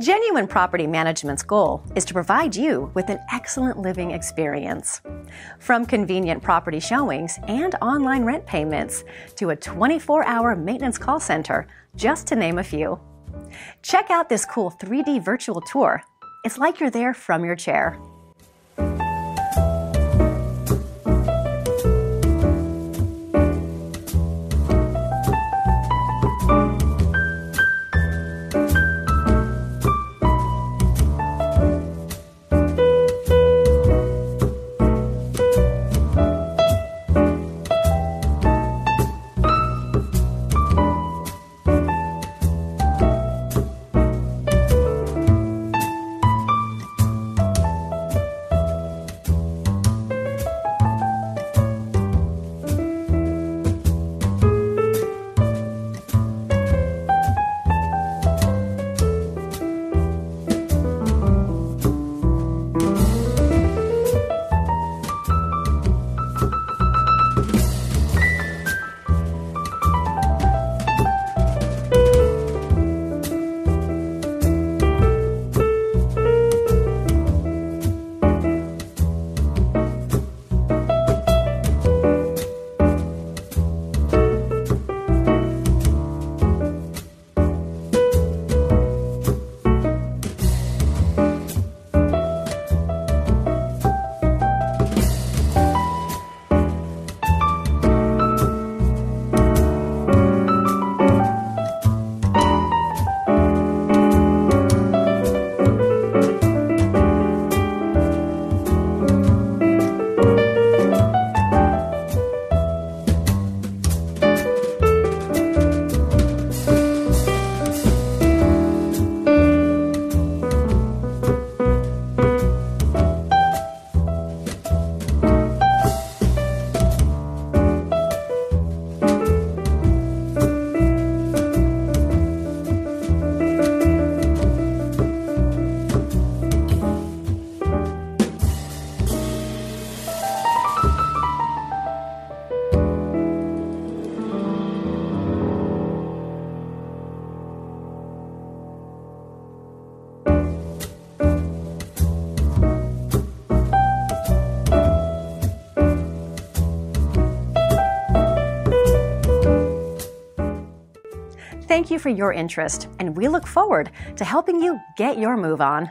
Genuine Property Management's goal is to provide you with an excellent living experience. From convenient property showings and online rent payments to a 24 hour maintenance call center, just to name a few. Check out this cool 3D virtual tour. It's like you're there from your chair. Thank you for your interest, and we look forward to helping you get your move on.